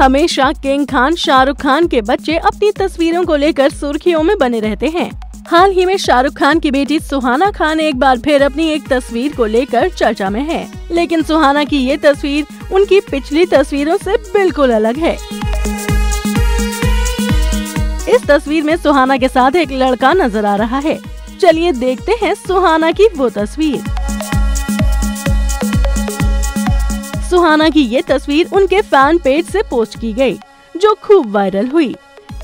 हमेशा किंग खान, शाहरुख खान के बच्चे अपनी तस्वीरों को लेकर सुर्खियों में बने रहते हैं। हाल ही में शाहरुख खान की बेटी सुहाना खान एक बार फिर अपनी एक तस्वीर को लेकर चर्चा में है। लेकिन सुहाना की ये तस्वीर उनकी पिछली तस्वीरों से बिल्कुल अलग है। इस तस्वीर में सुहाना के साथ एक लड़का नज़र आ रहा है। चलिए देखते हैं सुहाना की वो तस्वीर। सुहाना की ये तस्वीर उनके फ़ैन पेज से पोस्ट की गई, जो खूब वायरल हुई।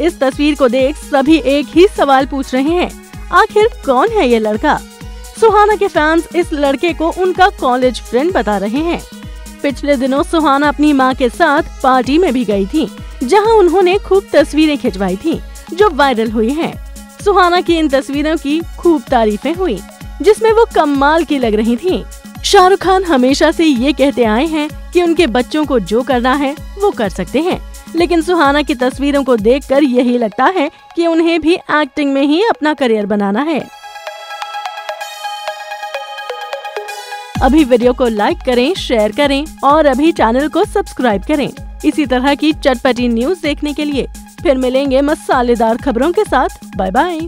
इस तस्वीर को देख सभी एक ही सवाल पूछ रहे हैं आखिर कौन है ये लड़का? सुहाना के फैंस इस लड़के को उनका कॉलेज फ्रेंड बता रहे हैं। पिछले दिनों सुहाना अपनी माँ के साथ पार्टी में भी गई थी जहाँ उन्होंने खूब तस्वीरें खिंचवाई थी जो वायरल हुई हैं। सुहाना की इन तस्वीरों की खूब तारीफें हुई जिसमें वो कमाल की लग रही थी। शाहरुख खान हमेशा से ये कहते आए हैं कि उनके बच्चों को जो करना है, वो कर सकते हैं। लेकिन सुहाना की तस्वीरों को देखकर यही लगता है कि उन्हें भी एक्टिंग में ही अपना करियर बनाना है। अभी वीडियो को लाइक करें शेयर करें और अभी चैनल को सब्सक्राइब करें। इसी तरह की चटपटी न्यूज़ देखने के लिए फिर मिलेंगे मसालेदार खबरों के साथ। Bye bye